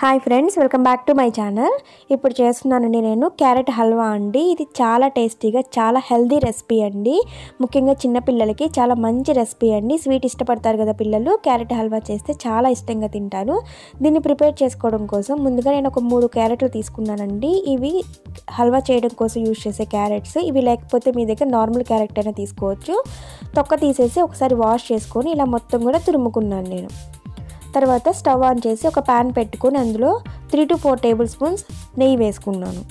Hi friends welcome back to my channel. ఇప్పుడు చేస్తున్నానండి నేను క్యారెట్ హల్వా అండి. ఇది చాలా టేస్టీగా చాలా హెల్దీ రెసిపీ అండి. ముఖ్యంగా చిన్నపిల్లలకి చాలా మంచి రెసిపీ అండి. స్వీట్ ఇష్టపడతారు కదా పిల్లలు క్యారెట్ హల్వా చేస్తే చాలా ఇష్టంగా తింటారు. దీన్ని ప్రిపేర్ చేసుకోవడం కోసం ముందుగా నేను ఒక మూడు క్యారెట్లు తీసుకున్నానండి. ఇవి హల్వా చేయడం కోసం యూజ్ చేసే క్యారెట్స్. ఇవి లేకపోతే మీ దగ్గర నార్మల్ క్యారెట్ అయినా తీసుకోవచ్చు. తొక్క తీసేసి ఒకసారి వాష్ చేసుకొని ఇలా మొత్తం కూడా తురుముకున్నాను నేను. తర్వాత స్టవ్ ఆన్ చేసి ఒక ప్యాన్ పెట్టుకొని అందులో three to four tablespoons నెయ్యి వేసుకున్నాను.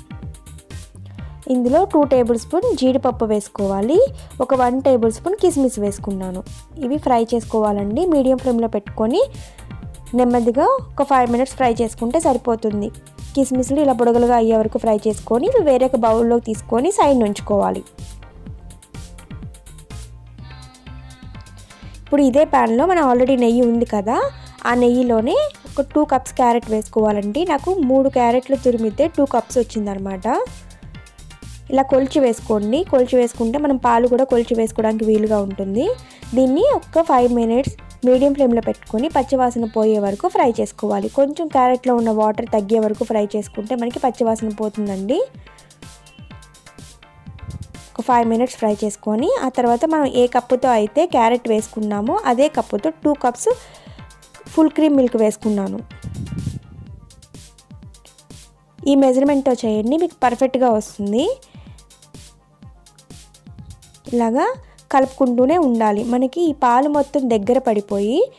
ఇందులో టూ టేబుల్ స్పూన్ జీడిపప్పు వేసుకోవాలి ఒక వన్ టేబుల్ స్పూన్ కిస్మిస్ వేసుకున్నాను. ఇవి ఫ్రై చేసుకోవాలండి మీడియం ఫ్లేమ్లో పెట్టుకొని నెమ్మదిగా ఒక ఫైవ్ మినిట్స్ ఫ్రై చేసుకుంటే సరిపోతుంది. కిస్మిస్లు ఇలా బుడగలుగా అయ్యే వరకు ఫ్రై చేసుకొని ఇవి వేరే ఒక బౌల్లోకి తీసుకొని సైడ్ ఉంచుకోవాలి ఇప్పుడు ఇదే ప్యాన్లో మనం ఆల్రెడీ నెయ్యి ఉంది కదా ఆ నెయ్యిలోనే ఒక టూ కప్స్ క్యారెట్ వేసుకోవాలండి. నాకు మూడు క్యారెట్లు తురిమితే టూ కప్స్ వచ్చిందనమాట. ఇలా కొలిచి వేసుకోండి. కొలిచి వేసుకుంటే మనం పాలు కూడా కొలిచి వేసుకోవడానికి వీలుగా ఉంటుంది. దీన్ని ఒక ఫైవ్ మినిట్స్ మీడియం ఫ్లేమ్లో పెట్టుకొని పచ్చివాసన పోయే వరకు ఫ్రై చేసుకోవాలి. కొంచెం క్యారెట్లో ఉన్న వాటర్ తగ్గే వరకు ఫ్రై చేసుకుంటే మనకి పచ్చివాసన పోతుందండి. ఒక ఫైవ్ మినిట్స్ ఫ్రై చేసుకొని ఆ తర్వాత మనం ఏ కప్పుతో అయితే క్యారెట్ వేసుకున్నామో అదే కప్పుతో two cups full cream milk వేసుకున్నాను. ఈ మెజర్మెంట్తో చేయండి మీకు పర్ఫెక్ట్గా వస్తుంది. ఇలాగా కలుపుకుంటూనే ఉండాలి. మనకి ఈ పాలు మొత్తం దగ్గర పడిపోయి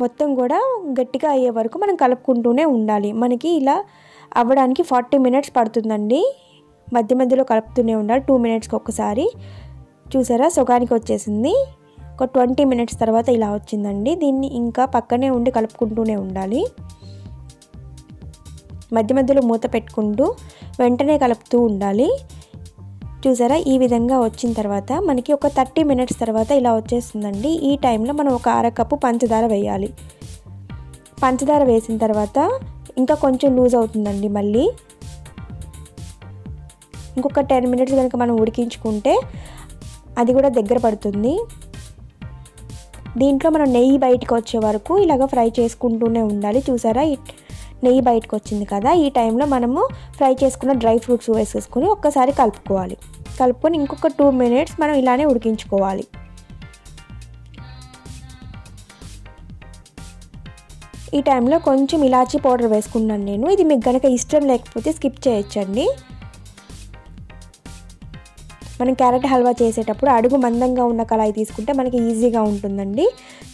మొత్తం కూడా గట్టిగా అయ్యే వరకు మనం కలుపుకుంటూనే ఉండాలి. మనకి ఇలా అవ్వడానికి ఫార్టీ మినిట్స్ పడుతుందండి. మధ్య మధ్యలో కలుపుతూనే ఉండాలి. టూ మినిట్స్కి ఒకసారి చూసారా? సుగానికి వచ్చేసింది. ఒక ట్వంటీ మినిట్స్ తర్వాత ఇలా వచ్చిందండి. దీన్ని ఇంకా పక్కనే ఉండి కలుపుకుంటూనే ఉండాలి. మధ్య మధ్యలో మూత పెట్టుకుంటూ వెంటనే కలుపుతూ ఉండాలి. చూసారా? ఈ విధంగా వచ్చిన తర్వాత మనకి ఒక థర్టీ మినిట్స్ తర్వాత ఇలా వచ్చేస్తుందండి. ఈ టైంలో మనం ఒక అరకప్పు పంచదార వేయాలి. పంచదార వేసిన తర్వాత ఇంకా కొంచెం లూజ్ అవుతుందండి మళ్ళీ. ఇంకొక టెన్ మినిట్స్ కనుక మనం ఉడికించుకుంటే అది కూడా దగ్గర పడుతుంది. దీంట్లో మనం నెయ్యి బయటకు వచ్చే వరకు ఇలాగ ఫ్రై చేసుకుంటూనే ఉండాలి. చూసారా? నెయ్యి బయటకు వచ్చింది కదా? ఈ టైంలో మనము ఫ్రై చేసుకున్న డ్రై ఫ్రూట్స్ వేసేసుకొని ఒక్కసారి కలుపుకోవాలి. కలుపుకొని ఇంకొక టూ మినిట్స్ మనం ఇలానే ఉడికించుకోవాలి. ఈ టైంలో కొంచెం ఇలాచీ పౌడర్ వేసుకున్నాను నేను. ఇది మీకు కనుక ఇష్టం లేకపోతే స్కిప్ చేయొచ్చండి. మనం క్యారెట్ హల్వా చేసేటప్పుడు అడుగు మందంగా ఉన్న కళాయి తీసుకుంటే మనకి ఈజీగా ఉంటుందండి.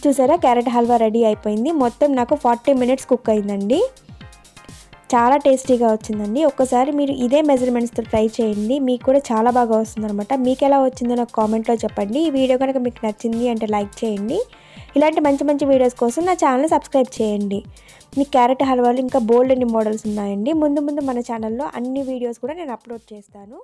చూసారా? క్యారెట్ హల్వా రెడీ అయిపోయింది. మొత్తం నాకు ఫార్టీ మినిట్స్ కుక్ అయిందండి. చాలా టేస్టీగా వచ్చిందండి. ఒక్కసారి మీరు ఇదే మెజర్మెంట్స్తో ట్రై చేయండి. మీకు కూడా చాలా బాగా వస్తుందన్నమాట. మీకు ఎలా వచ్చిందో నాకు కామెంట్లో చెప్పండి. ఈ వీడియో కనుక మీకు నచ్చింది అంటే లైక్ చేయండి. ఇలాంటి మంచి మంచి వీడియోస్ కోసం నా ఛానల్ సబ్స్క్రైబ్ చేయండి. మీ క్యారెట్ హల్వాలు ఇంకా బోల్డ్ అన్ని మోడల్స్ ఉన్నాయండి. ముందు ముందు మన ఛానల్లో అన్ని వీడియోస్ కూడా నేను అప్లోడ్ చేస్తాను.